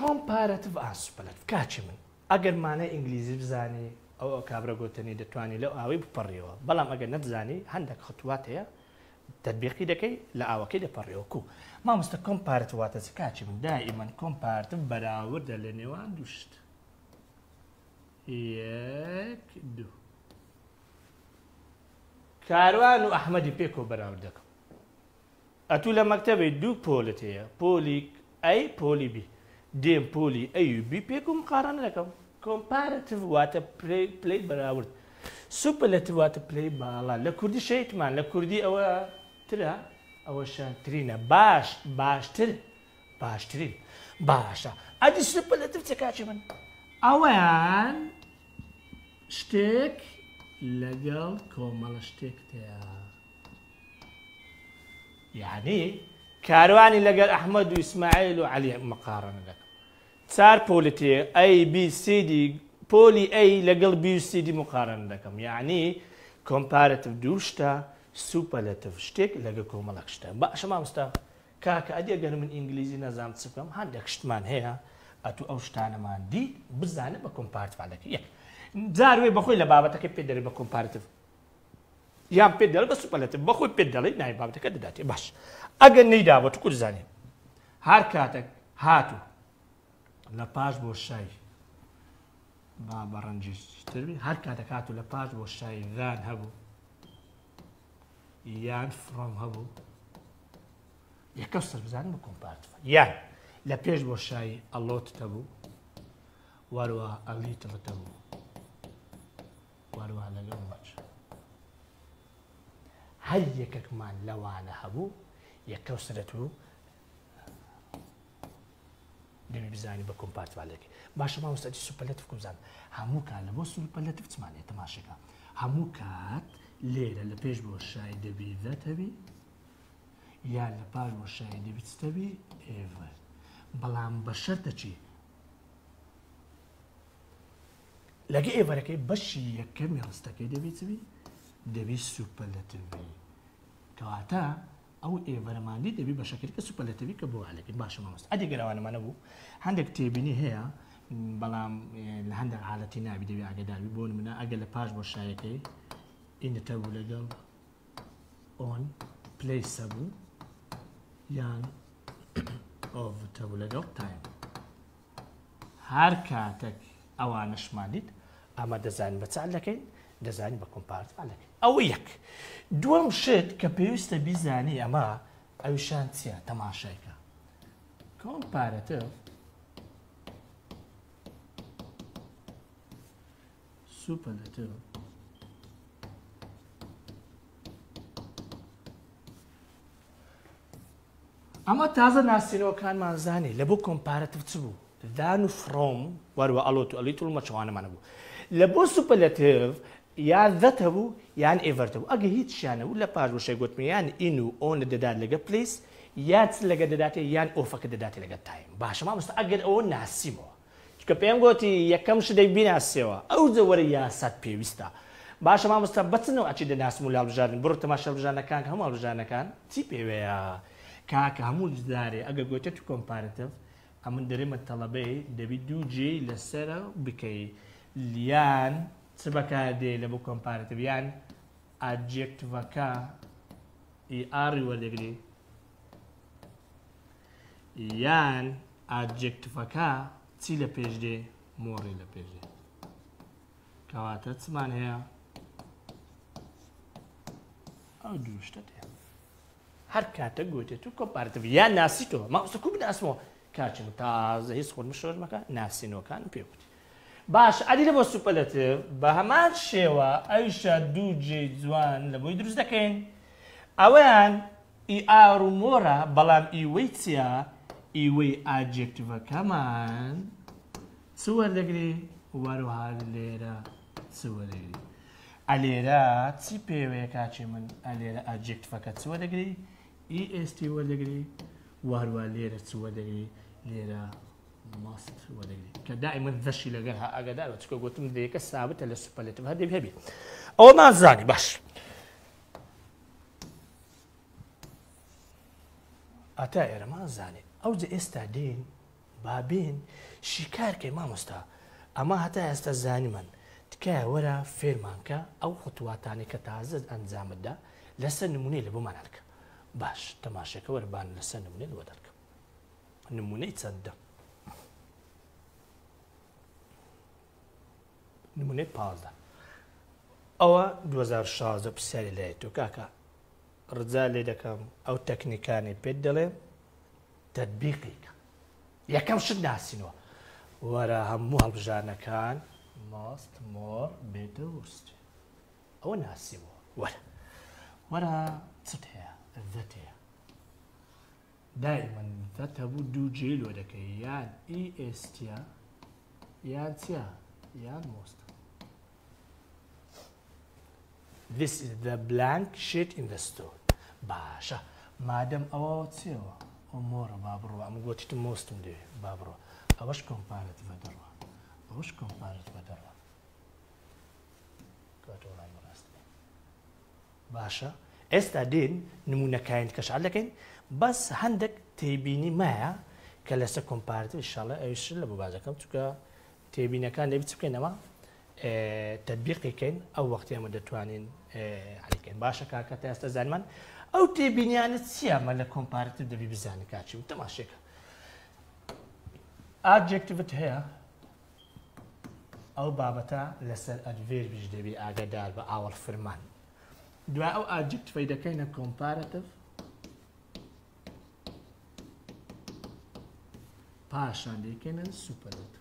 کۆمپارەتڤ ئاسوپەلەت کاچی من ئەگەرمانە ئینگلیزی بزانێ ئەو کابرا گوتنی دەتوانانی لەو ئاوی بپەڕیەوە بەڵام ئەگەر نەبزانی هەندێک خطوات هەیە تدبیقی دەکەی لە ئاوەکەی دەپەڕێوەکو مامۆستا کۆمپارت واتە کاچی من دائیمەن کۆمپارتم بەراوردە لە نێوان دوشت یەک دوو کاروان و ئەحمەدی پێکۆ بەراور دەکەم ئەتوو لە مەکتتەبی دوو پۆلت هەیە پۆلیک ئەی پۆلی بی دێم پۆلی ئەیبی پێکم قاران دەکەم کۆمپارەتف واتە پلی بەراورد سوپە لە تواتە پلی باڵا لە کوردی شەیتمان لە کوردی ئەوە ترا ئەوە شانترینە باش باشتر باشترین باشە ئەدی سوپە لە تف چکچی من ئەویان شتێک لەگەڵ کۆمەڵە شتێکتەیە یعنی کاروانی لەگەر ئەحمەد و ئیسماعیل و علی مەقارن دەکە چار پۆلتێ ئەی بیسیدی پۆلی ئەی لەگەڵ بیسیدی مقارن دەکەم یعنی کۆمپارەتف دووشتە سوپەلەتف شتێک لەگە کۆمەڵک شتە باشە مامستا کاکە ئەدی گەر من ئینگلیزی نەزان چکەم هەندێک شتمان هەیە ئەتو ئەو شتانەمان دی بزانە بە کۆمپارتفالەکە یەک جاروێ بەخۆی لە بابەتەکە پێدەری بە کۆمپارتف یان پێ دەڵ بە سوپەلەتف بەخۆی پێ دەڵی نای بابەتەکە دەداتێ باش ئەگەر نەیداوە تو کوردزانێ هەر کاتێک هاتوو لە پاش بۆ شای با بەڕەنجیتربی هەر کاتەکات و لە پاش بۆ شایغان هەبوو یان فرۆم هەبوو یەکە سەر بزانم بە کۆمپارت یان لە پێش بۆ شایی ئەلۆتتە بوو وەروە ئەلیتەتە بوو وەروە لە لەمەچ هەر یەکەکمان لەوانە هەبوو یەکە سرەت بوو دەوی بزانانی بە کۆمپارتوالێکی باشە ماوەستاتی سوپەلەت کوزان هەموو کار لە بۆ سوپەلەت بچمانێت تەماشەکە هەموو کات لێرە لە پێش بۆ شای دەبیێتەوی یا لە پار بۆ شای دەبیستەوی ئێوە بەڵام بە شەرتەچی لەگە ئێوەەکەی بەشی یەکەمی ڕستەکەی دەبیێتوی دەبی سوپەلەتوی کەواتە او اي فرماندي دبي بشكل كسوبرلاتيفي كبو عليك باش ما مست ادي قراوا انا ما نبو عندك تيبيني هي بلام يعني عندك حالتي نابي اگه داری بون من اقل باش که ان تبو گل اون بليس سبو یان اوف تبو گل تايم هر کاتێک ئەوانەشمانیت ئەمە دەزانین بە چالەکەین دەزانی بە کۆمپارتمانە ئەوە یەک دوم شت کە پێویستە بیزانی ئەمە ئەوشان چیە تەماشایکە کۆمپارەتە سوپەلەتەوە ئەمە تازە ناسینەوەکانمان زانانی لە بۆ کۆمپارەتف چ بوو دان و فرۆم وەروە ئەلۆ و ئەلی تول مەچوانەمانە بوو لە بۆ سوپەلەتێو یا ذەت هەبوو یان ئێڤەرت هەبوو ئەگە هیچ شانە و لە پاژوشە گوتمیان ئین و ئۆنە دەدات لەگە پلیس یاچ لەگە دەداتێ یان ئۆفەکە دەداتێ لەگە تایم باشە مامۆستا ئەگەر ئەوە ناسیمەوە کە پێم گوتی یەکەم شدەی بیناسیەوە ئەو جەوەرە یاسات پێویستە. باشە مامۆستا بچنەوە ئەچی دەناسم و لاڵژارن بڕ تەماشە بژانەکان هەموو ڕژانەکان چی پێوەیە کاکە هەموو جدارێ ئەگە گوتە تو کۆمپارتف ئەمن دەرێمە تەڵەبەی دەبی دوو جێ لەسرە بکەی لیان چ بەکاردێ لە بۆ کۆمپارتبیان ئاجێکتڤەکە ئاری وەدەگری یان ئاجێکتڤەکە چی لە پێشدێ مۆڕی لە پێشێ کەواتە چمان هەیە ئەو دووشتە هەیە هەر کاتە گوتێت و کۆپارتب یان ناسیتەوە ماوسەکو بناسمەوە کاچم تازە هیچ خۆ مشۆر مەکە ناسینەوەکان پێوتی باش علی لە بۆ سوپەلەتێ بە هەمان شێوە ئەویشە دوو جێ جوان لە بۆی دروست دەکەین ئەویان ئیئار و مۆرە بەڵام ئیوەی چیا ئیوەی ئاجێکتیڤەکەمان چوەردەگری وەروها لێرە چوەدەگری ئەلێرە چی پێوەیە کاچی من ئەلێرە ئاجێکتیڤەکە چوەدەگری ئیئستی وەدەگری وەروە لێرە چوەدەگری لێرە ماست وەدەگری کە دائیمە دەشی لەگەر ها ئاگدارەوە چکە گوتم دەیەکە سابتە لە سوپەلێتم هەدێ هەبێ ئەوە مازانی باش ئاتا ئێرە مازانێت ئەو جە ئێستا دێن بابێن شیکارکەی مامۆستا ئەما هەتا ئێستا زانیمەن تکایە وەرە فێرمانکە ئەو خوتواتانی کە تازت ئەنجامتدا لەسەر نمونەی لە بۆمانکە باش تەماشەکە وەربان لەسەر نمونێت وەدەکە نمونەی چەندە نمونێت پازدە ئەوە 2016 پرسیاری لای تۆ کاکە ڕزا لێ دەکەم ئەو تەکنیکانی پێت دەڵێ تەبیقیکە یەکەم شت ناسینەوە وەرە هەموو هەڵبژانەکان ماست مۆر بێدەورست ئەوە ناسیەوە وەرە وەرە چت هەیە دەت هەیە دایمەن دەت هەبوو دوو جێلۆ دەکەی یان ئیئستیا یان چیا یان مۆست This is the blank sheet in the store. باشە مادەم ئەوەوە چێەوە ئەو مۆرە بابڕوە ئەم گوتیت مۆستم دێ بابڕۆ ئەوەش کۆمپارت بە دەڕوە ئەوش کۆمپارت بە دەڕوە کاتۆڵای ڕاست باشە ئێستا دێن نمونونەکەین کەشعلەکەین بەس هەندێک تێبینی مایە کە لەسەر کۆمپارتی شڵە ئەوش لە ببازەکەم چکە تێبینەکان لەوی چ بکەینەوە تبیقیکەین ئەو وەختی ئەمە دەتوانین علیکەین باشە کاکە تا ئێستا زانمان ئەو تێبینیانە چیامە لە کۆمپارتتر دەبی بزانانی کاچی و تەماشێکە ئاجێکتیت هەیە ئەو بابەتە لەسەر ئەدڤێربیش دەبی ئاگدار بە ئاوەڵ فرمان دوای ئەو ئاجکتفەی دەکەینە کۆمپارەتف پاشان دەکەێنە سوپەرەتە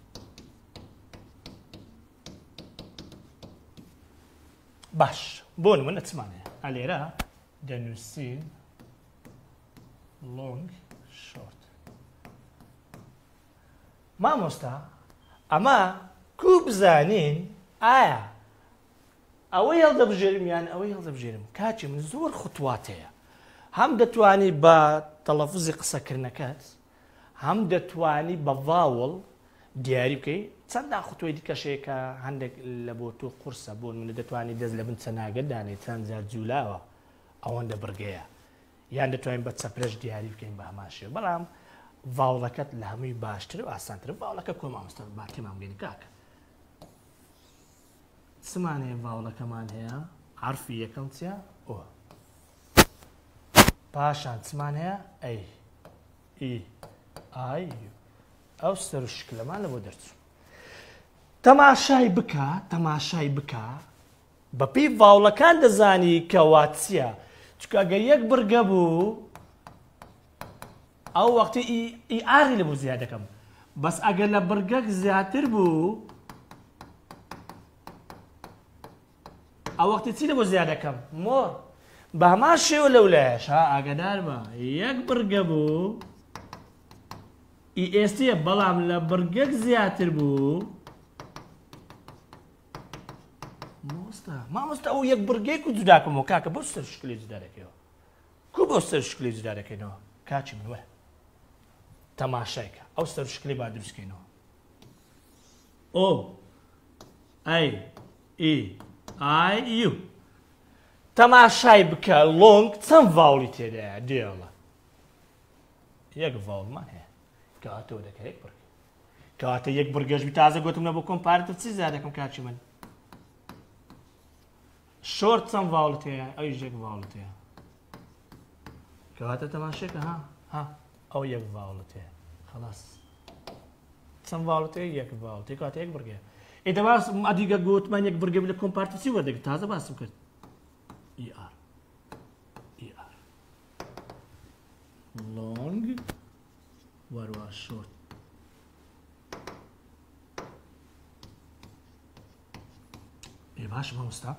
باش بۆ من ئەچمانێ ئەلێرە دەنووسین لۆنگ شۆرت مامۆستا ئەمە کو بزانین ئایا ئەوەی هەڵدەبژێرم یان ئەوەی هەڵدەبژێرم کاچی من زۆر خوتواتەیە هەم دەتوانی بە تەلەفزی قسەکردنەکەت هەم دەتوانی بە ڤاوڵ دیاری بکەی چەندا خوتۆی دیکەشێکە هەندێک لە بۆ تۆ قورسە بۆن منە دەتوانانی دەست لە بن چەناگەدانێ چەند زار جوولاوە ئەوەندە بگەیە یان دەتوانین بە چەپرش دیاری بکەین بە هەماشێ بەڵام ڤاوڵەکەت لە هەمووی باشتر و ئاسانتر باوڵەکە کۆ مامۆستا باتی مامگەین کاکە سمانەیە ڤاوڵەکەمان هەیە حرفی یەکەم چە ئۆ پاشان چمان هەیە ئەی ئی ئای ئەو سەر شکلەمان لەەوە دەرچوو تەماشای بکە تەماشای بکە بەپی ڤاوڵەکان دەزانی کەواتچیە چکگە یەک برگە بوو ئەو وەختی ئیئری لەبوو زیاد دەکەم بەس ئەگەر لە برگەک زیاتر بوو ئەو وەختی چی لەبوو زیاد دەکەم مۆر بە هەما شێوە لەولەش ئاگدار بە یەک برگە بوو E esse é balam la barga ziatir bu. Mosta. Ma mosta o yek barga ku juda ku mo kaka bo ser shkli juda rekyo. Ku bo ser shkli juda rekyo. Kachi mo. Tamashaika. Au ser shkli ba druskino. O. Ai. E. Ai u. Tamashai bka long tsam vauli tere dela. Yek vaul ma he. کەواتەوە دەکەێک بڕ کەواتە یەک بڕگەشتبی تازە گوتم نەبوو کۆمپارتە چی زیادەکەم کاچی من شۆرت چەند باڵت هەیە ئەوی ژێک باڵت هەیە کەواتە تەماشێکە ها ها ئەو یەک باڵت هەیە خلاص چەند باڵت هەیە یەک باڵت کاتە یەک بڕگەە ئێدە باس ئەدیگە گوتمان یەک بڕگەم لە کۆمپارتسی وەدەگ تازە باسم کرد ئی ئار ئی ئار لۆنگ وەروە شۆرت باش مامۆستا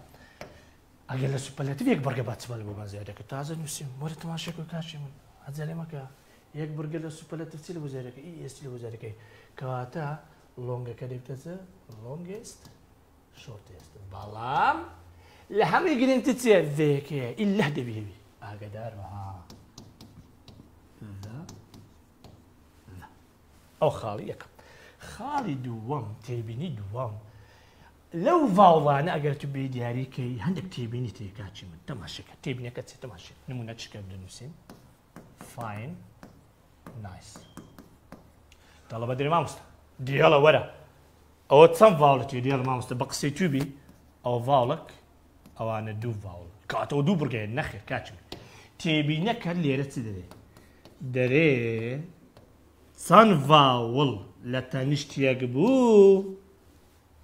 ئەگەر لە سوپەلەتیەک بەرگە بچمەل بۆ بازیارەکە تازە نووسیم وەرە تەماشێک و کاشی من حەجەلێمەکە یەک بگە لە سوپەلەتەرچی لە وزارەکە ئیستی لە وزارەکەی کەواتە لۆنگەکە دەبتەچە لۆنگست شۆرتست بەڵام لە هەمی گرنگتە چێ ڤێکەیە ئیلە دەبیێوی ئاگدارەها ئەو خاڵی یەکەم خاڵی دووەم تێبینی دووەم لەو ڤاوڵانە ئەگەر تو بێ دیاریکەی هەندێک تێبینی تێکاچی من تەماشەکە تێبینەکە چێت تەماشێت نمونە چکە دەنووسین فین نایس دەڵە بە دێ مامۆستا دیێڵە وەرە ئەوە چەند ڤاوڵەتی دیێڵ مامۆستا بە قسەی توبی ئەو ڤاوڵک ئەوانە دوو ڤاوڵ کاتەوە دوو بگەێن نەخێ کاچ تێبینەکە لێرە چ دەرێ دەرێ سانڤاوڵ لە تەنیشتیەک بوو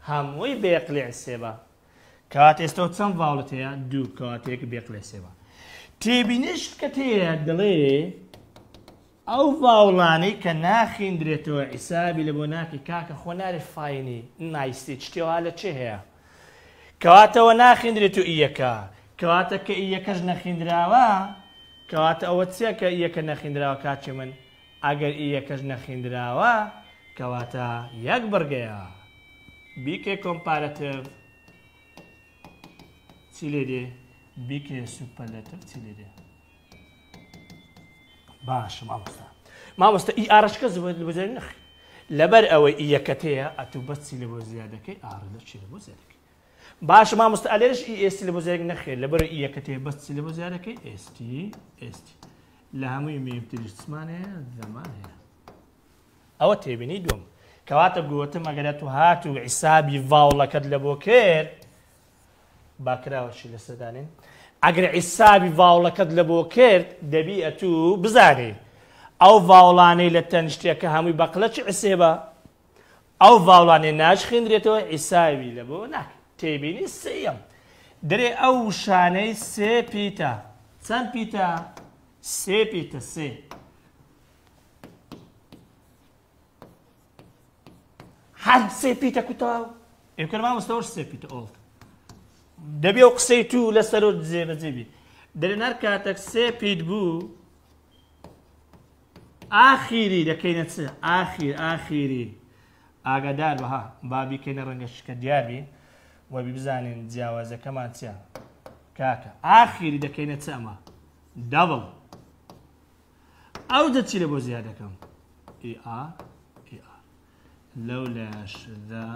هەمووی بێقلێ سێبە کات ئێستا چەند ڤاوڵت هەیە دوو کاتێک بێقلێ سێبە تێبینشت کە تەیە دڵێ ئەو ڤاوڵانەی کە ناخیندرێتەوە ئیسابی لە بۆ ناکی کاکە خۆناری فینی نایستی شتێوا لە چه هەیە کەواتەوە ناخیندرێت و ئیەکە کەواتە کە ئیەکەش نەخیندراوە کەواتە ئەوە چێکە یەکە نەخیندراوە کاچی من ئەگەر ئی یەکەش نەخیندراوە کەواتە یەک بەرگەیە بیکێ کۆمپارەتر چی لێ دێ بیکێ سوپەلەتر چی لێ دێ باش مامۆستا مامۆستا ئی ئارشکە زبێت بزاری نەخی لەبەر ئەوەی یەکەتەیە ئەتو بەچی لە بۆ زیادەکەی ئارلە چی لە بۆ زیادەکەی باش مامۆستا ئەلێرش ئیستی لە بۆ زیێک نەخێت لەبەر یەکەتەیە بەچی لە بۆ زیادەکەی ئستی ئستی لە هەمووی میتریسمان هەیە زەمان هەیە ئەوە تێبینی دوم کەواتە گوتم ئەگەرە تو هات و عیسابی ڤاوڵەکەت لە بۆ کرد باکراوەشی لە سەدانین ئەگەر عیسابی ڤاوڵەکەت لە بۆ کرد دەبی ئە تو بزانێ ئەو ڤاوڵانەی لە تەنشتێکە هەمووی بەقلە چ عسێبە ئەو ڤاوڵانێ ناشخێنرێتەوە ئیساوی لە بۆ ناک تێبینی سم دەرێ ئەو شانەی سێ پیتە چەند پیتە؟ سێ پێتە سێ هەر سێ پیتە کوتاو ئێکەرمامەستەوەش سێ پیتە ئۆڵ دەبێ و قسەی تو لە سەرۆ جێ بەجێبی دەرێنەر کاتەک سێ پیت بوو ئاخیری دەکەینە چ ئاخیر ئاخیری ئاگادار بەها بابی کەینە ڕەنگە شکە دیاربی وەبی بزانین جیاوازەکەمان چیان کاکە ئاخیری دەکەینە چ ئەمە دەڵ ئەو دەچیرە بۆ زیادەکەم لەو لەشدا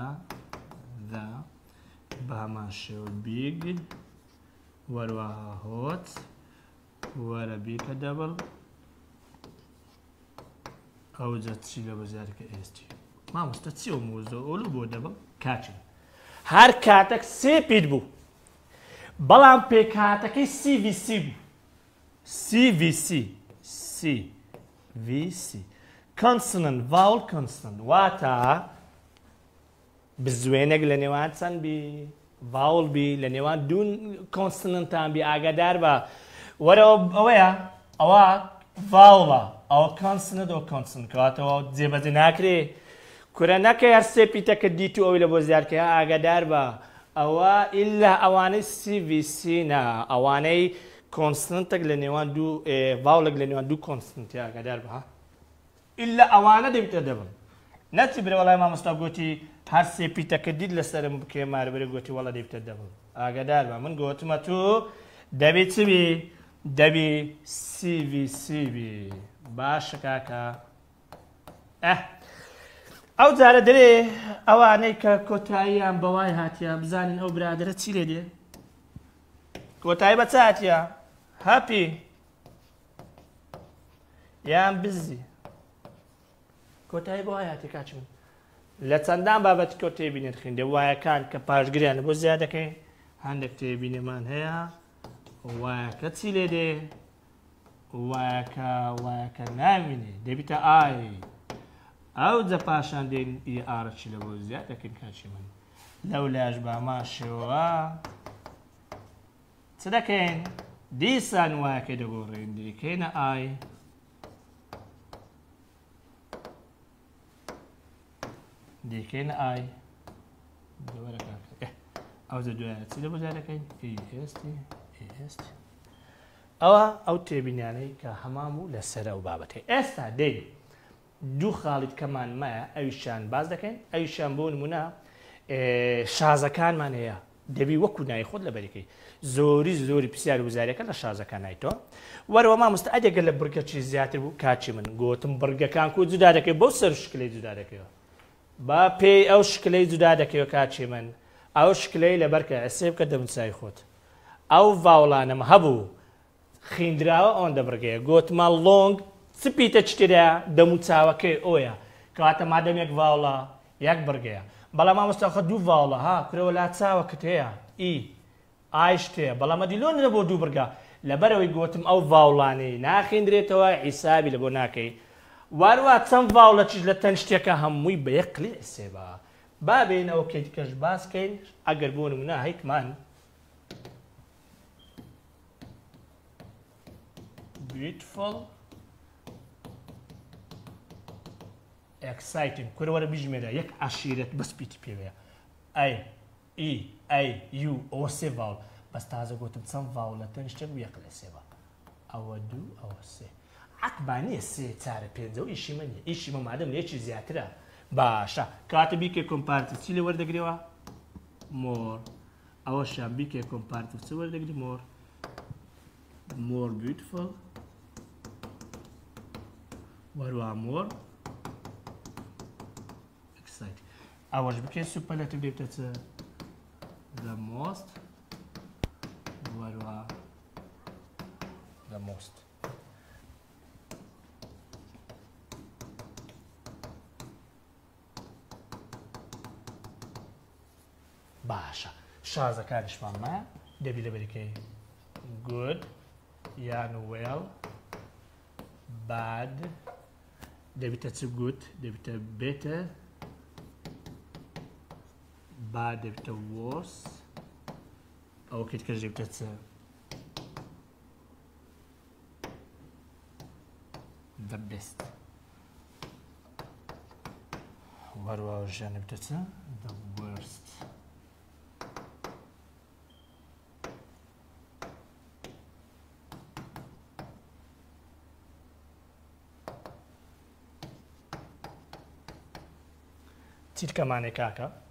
بە هەمان شێوە بیگ وەروەها هۆت وەرە بیکە دەبڵ ئەو جەچی لە بەزارکە ئێستی مامۆستە چی و مۆزۆ ئۆلو بۆ دەبڵ کاچین هەر کاتەک سێ پیت بوو بەڵام پێکاتەکەی سیVC بوو CVC C. VC consonant vowel consonant واتە بزوێنێک لە نێوان چەند بی vowel بی لە نێوان دوون consonantان بی ئاگادار بە وەرەوە ئەوەیە ئەوە vowelە ئەوە consonant و consonant کەواتەوە جێبەجێ ناکرێ کورە نەکە هەرسێ پیتەکە دیتو ئەوی لە بۆ زیارکەی ئاگادار بە ئەوە ئللا ئەوانەی CVC نا ئەوانەی کۆنسنتێک لە نێوان دوو ڤاوڵێک لە نێوان دوو کۆنسنتیاگەدار بها ئللا ئەوانە دەبیتە دەبن نەچی برە وڵای مامۆستا گوتی هەر سێپیتەکە دیت لەسرم بکێ ماربرە گوتی وڵە دەبتە دەبن ئاگدار بە من گوتمە تو دەبێت چبی دەبی سیVCB باشە کاکە ئەه ئەو جارە دەبێ ئەوانەی کە کۆتاییان بەوای هاتیە بزانین ئەو برادرە چی لێ دێ کۆتایی بە چاتە هەپی یان بزی کۆتایی بۆ هاتی کاچ من لە چەندان بابەت کۆ تێبینێت خوێندێ وایەکان کە پاشگریانە بۆ زیادەکەی هەندێک تێبینێمان هەیە وایەکە چی لێ دێ وایەکە وایەکە نامینێ دەبیتە ئای ئەو جە پاشان دێن ئی ئارەچی لە بۆ زیاد دەکەن کاچی من لەو لاژ باماشەوە چ دەکەین؟ دیسان وایەکە دەگۆڕێن دیکەێنە ئای دیکەێنە ئای ئەو دوایە چی لە بۆجارەکەین ئێستی ئێستی ئەوە ئەو تێبینیانەی کە هەمام و لەسرە و بابەتی ئێستا دەی دوو خاڵیت کەمان مایە ئەویشان باز دەکەین ئەویشان بۆ نمونە شازەکانمان هەیە دەبی وەکو نای خۆت لە بەریەکەی زۆری زۆری پرسیار وزارەکە لە شازەکە نایتەوە وەرەوە مامۆست ئەدەگە لە برگەچی زیاتر بوو کاچی من گوتم برگەکان و جودارەکەی بۆ سەر شکلی جودارەکەەوە با پێی ئەو شکلەی جودا دەکەوە کاچی من ئەو شکلەی لە بەرکە ئەسێ بکە دەمسای خۆت ئەو ڤاوڵانم هەبوو خیندراوە ئەوەن دەبرگەیە گوتمە لۆنگ سپیتە چتریا دەموچاوەکەی ئۆیە کەواتە مادەم یەک ڤاوڵە یەک برگەیە بەڵام مامۆستاخە دوو ڤاڵە ها کرەوە لا چاوەکەت هەیە ئی ئایشتێ بەڵامە دیلۆن لە بۆ دوو بگا لەبەرەوەی گوتم ئەو ڤاوڵانەی ناخێندرێتەوە ئیسابی لە بۆ ناکەی واروا چەند ڤاوڵە چیش لە تەن شتێکە هەمووی بە یەقلی ئەسێبا بابێنەوە کەیت کەش باسکەین ئەگەر بۆ نمونە هیتمان beautiful ئەکسایتین کوورەوەرە بژمێرە یەک عشیرێت بەسپیتی پێوەیە ئەی ئی ئەی یو ئەوە سێ ڤاو بەس تازە گوتم چەند ڤاو لە تەنیشتەر یەک لە سێوە ئەوە دوو ئەوە سێ عقبانیە سێ چارە پێنجە و ئیشی منە ئیشی مەمادەم لێکی زیاترە باشە کاتە بیکە کۆمپارتی چی لە وەردەگرەوە مۆر ئەوە شان بیکە کۆمپارتی چ وەردەگری مۆر مۆر بیوتفڵ وەروە مۆر site. А може би че е superlative дептеца the most върва the most. باشە شازەکانیشمان مە دەبی لە بەریکەی good یان well bad دەبیتە چ گوت دەبیتە better بعد بتووس او كيت كرجي بتتساوي ذا بيست وهروا الجانب تتساوي ذا ورست تيت كمان كاكا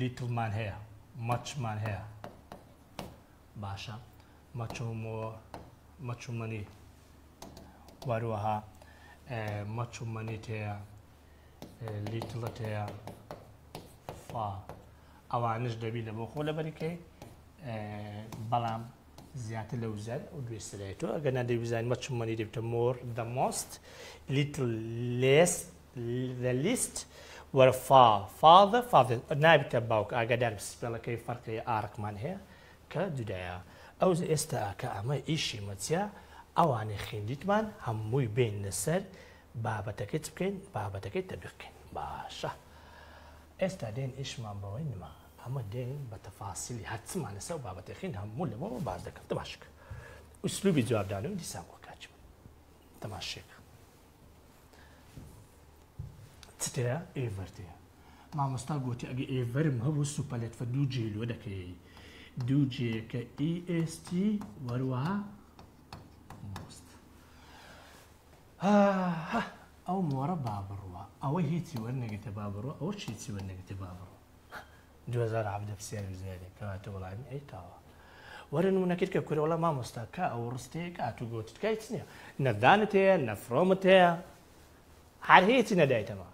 لیتلمان هەیە مەچمان هەیە باشە مەچۆمەوە مەچومەنی وەروەها مەچومەنیت هەیە لیتڵت هەیە فا ئەوانش دەبی لە بۆ خۆ لە بەریکەی بەڵام زیاتر لە وزار و دوێسترێتەوە ئەگە نادەی بزانین مەچومەنی دەبتە مۆر دە مۆست لیتل لێست لە لیست وەرە فا فاڵدە فاڵ نابێتە باوک ئاگادار سپێڵەکەی فەرقی ئارقمان هەیە کە جودایە ئەو ئێستا کە ئەمە ئیشی مەچە ئەوانە خوێندیتمان هەمووی بین لەسەر بابەتەکەی بکەین بابەتەکەی تەبیقین باشە ئێستا دێن ئیشمان بەوەی نما ئەمە دێن بە تەفاسیلی هەرچمان لەسە و بابەتەخین هەموو لەمەوە باز دەکەم تەماشک ئوسلوبی جوابدان و دیسان وەکچ تەماشێک ایفرتی. ما ماست اگه ما اگه ایفرم اجي ايفر مهبو السوباليت دو جی لوده که دو جی که ای اس تي وروها موست ها ها او مورا بابرو. او هي ور نگه تبابروا او شي تي ورنك تبابروا جوزار عبد بسير زيادة كاتو والله اي تاوا ورن منكيت كوري ولی ما ماست که او رسته که رستيك اتو قوتي نیا. ندانتي نفرمته. هر هي ندایت ما.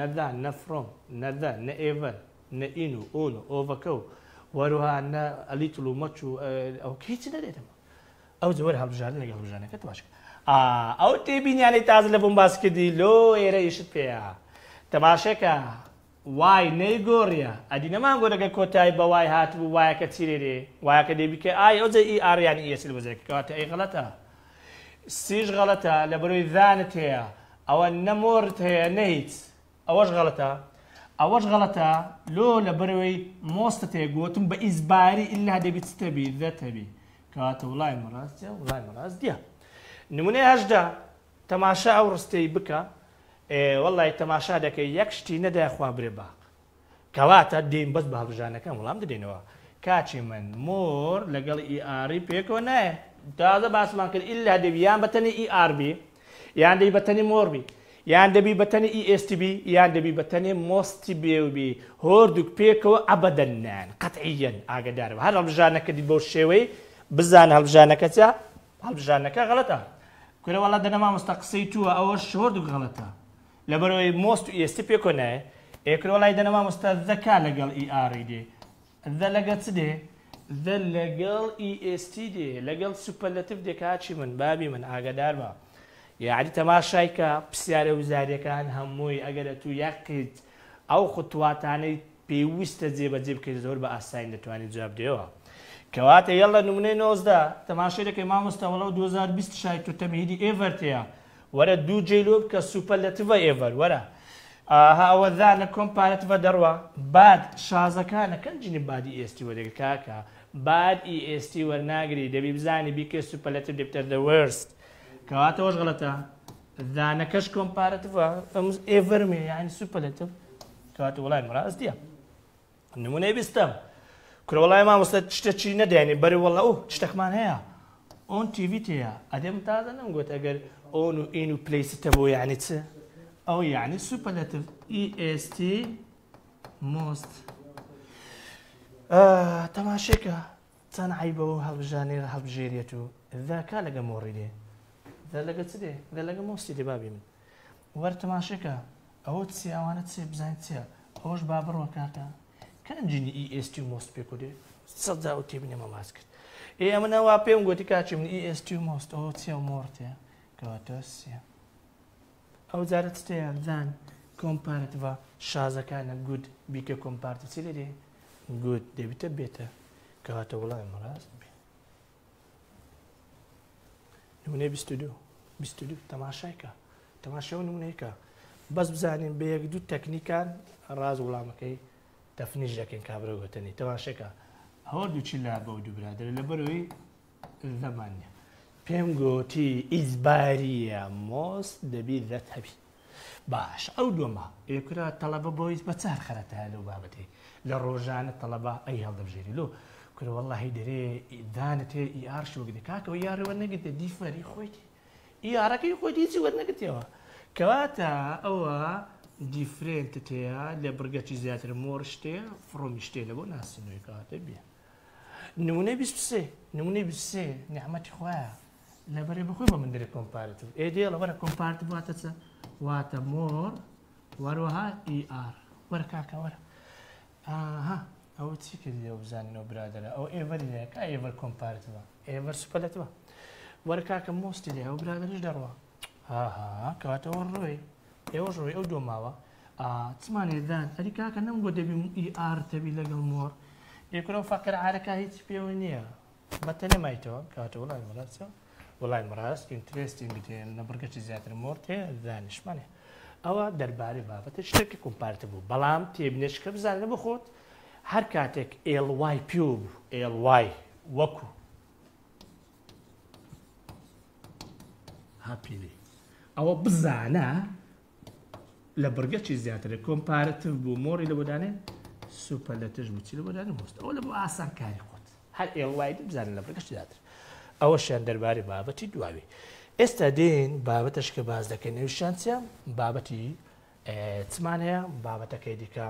ندا نفرم ندا نأيفا na أونو na وروها نا inu ono overko waruha na alitulu machu او كيتش دا ديتم او زور هل جاري نقل جاري كتباشك آه او تيبين يعني تاز لبومباس كدي لو ايرا يشت بيا تماشكا واي نەیگۆڕیە أدي نما گۆرەگە کۆتایی كوتاي بواي هات بوو وایەکە چیرێ وایەکە دەبیکە إي ئەوزە ئی ئاریانی ئێسل بزێکاتە ئەی غڵەتە سیژ غەڵەتە غلطة بەرۆی دانت هەیە ئەوە نەمۆرت هەیە نەیت ئەوەش غەڵەتە ئەوەش غەڵەتە لۆ لە بەرەوەی مۆستە تێگوتم بە ئیزباری ئللا دەبیت تەبی دەتەبی کاتە وڵای مەڕاستە وڵای مەڕاست دیە نمونەی هەشدا تەماشا ئەو ڕستەی بکە وەڵی تەماشا دەکەی یەک شتی نەدایخوا برێ باق کەواتە دێن بەس باڵژانەکەم وڵام دەدێنەوە کاچی من مۆر لەگەڵ ئیعاری e پێکەوە نایە تازە باسمان کرد ئللا دەبییان بەتەنی ئیRB e یان دەی بەتەنی مۆربی یان دەبی بەتەنێ ئیSTB e یان دەبی بەتەنێ مۆستی بێوبی هۆردوک پێکەوە ئەبدەننان قەتعیەن ئاگدارەوە هەر هەڵبژانەکە دی بەو شێوەی بزان هەڵبژانەکەچە هەڵبژانەکە غەڵەتە کوێوەڵە دەنەما مستەقسەی توە ئەوە شۆردوک غەڵەتە لەبەرەوەی مۆست و ئێستی e پێکۆنایە ئێکرۆڵای دەنەما مستە زەکا لەگەڵ ئیئری e دێ دە لەگە چ دێ؟ لەگەڵ ئیST دێ لەگەڵ سوپەلەتف دێکاچی من بابی من ئاگدار بە. یاعری تەماشای کە پرسیارە وزاریەکان هەمووی ئەگەرە تو یەقیت ئەو خوتواتانەی پێویستە جێبەجێ بکەیت زۆر بە ئاساین دەتوانین جواب دێەوە. کەواتە یەڵە نمونەی نۆزدا تەماشێرەکەی مامۆستاوەڵە 2020 شای تو تەمهیدی ئێڤەرتەیە وەرە دوو جێلۆب کە سوپەر لە تڤە ئێڤەر وەرە. هاوەدا لە کۆمپارەتەوە دەڕوە بعد شازەکانە کەنجنی بادی ئێستی وەرێک کاکە بعد ئی ئێستی وەرناگری دەبی بزانی بیکە سوپەلەتە دپتەر دە وەرست. کەواتەوەش غڵەتە دانەکەش کۆمپارەتەوە ئێ ڤەرمێ یانی سوپەلێتە کەواتە وڵای مڕاستیە نمونەی بیستم کرەوەڵای مامۆستە شتە چی نەدەێنێ بەری وڵە و شتەخمان هەیە ئۆن تیڤیتەیە ئەدەم تازە نم گوت ئەگەر اگر و ئین بليس تبو يعني تس او يعني یعنی اي اس تي موست آه تماشيكا تنعيبو هەڵبژێریێت و ذاکا لەگە مۆڕیدێ دە لەگە چ دێ دە لەگە مۆستی دێ بابی من وەرتەماشەکە ئەوە چیاوانە چێ بزانین چیە ئەوش با بڕوە کاکە کەنجینی ئیST e مۆست پێ کودێ سەدا و تێبنێ مەماز کرد ئێ ئەمنەوا پێم گوتی کاچی من ئیST e مۆست ئەوە چیا و مۆرتەیە کەواتەسیە ئەو جارت تیانزان کۆمپارتەوە شازەکانە گود بیکە کۆمپارتە چی لێ گوت دەبیتە بێتە کەواتە وڵای مەڕاست بێ نمونێ 22. بیستدو تەماشایکە تەماشەون نمونەیەکە بەس بزانین بە یەک دوو تەکنیکان ڕاز وڵامەکەی تەفنیش دەکەین کابرەوەتەنی تەماشەکە هەوە دووچی لا بە دوو برادر لە بەرەوەی زەمانە پێم گوتی ئیزباریە مۆس دەبی دەت هەبی باش ئەو دومە ئێکرا تەلەبە بۆیس بە چار خەرەتە لەو بابەتی لە ڕۆژانە تەلەبە ئەی هەڵدەبژێری لۆ کروەڵی دەرێ دانت هێ ئیارشوەگدی کاکەوە یارەوە نەگەدە دیفەری خۆیتی یارەکەی خۆی دیچی وەت نەکردەوە کەواتە ئەوە دیفرێنتت هەیە لە بگەتی زیاتر مۆر شتێ فڕۆمی شتێ لە بۆ ناسینەوەی کاتە بێ نمونە بیسێ نمونەی بسێ نعممەتی خۆیە لەبەرێ بخۆی بە منندری کۆمپارت ئێدێ لەبەرە کۆمپارت واتە چە واتە مۆر وەروەها ئیR وەرە کاکەوەرە ئاها ئەو چی کردی بزانینەوە برادرە ئەو ئێوەری لەکە ئێوەر کۆمپارتەوە ئێوەر سوپەلەتەوە وەرە کاکەم مۆستی لێ و برادرش دەڕوە هاها کەواتەوە ڕۆی ئێوەش ڕۆی ئەو دۆماوە چمانێدان ئەری کاکە نەم بۆ دەبیم ئی ئارتەبی لەگەڵ مۆر یکرە و فەقەر عارەکە هیچ پێوە نییە بەتە نەمایتەوە کاتەوە وڵای مەڕاستە وڵای مەڕاست ئینترستی بتێن نەبرگەچی زیاتر مۆرتێ دانیشمانێ ئەوە دەربارەی بابەتە شتێکی کۆمپارتە بوو بەڵام تێبنێشکە بزانە بخۆت هەر کاتێک ئێڵوای پیو بوو ئێڵوای وەکو هاپیلی ئەوە بزانە لە بگەچی زیاتر کۆمپارتتر بوو مۆری لە بۆدانێ سوپە لە تژ بچی لە بۆدانە مۆست ئەوە لە بۆ ئاسان کاری خۆت هەر ئێوای بزانن لە بگەشت زیاتر ئەوە شیان دەربارەی بابەتی دواوی ئێستا دێن بابەتش کە باز دەکەن نێوشانسیە بابەتی چمان هەیە بابەتەکەی دیکە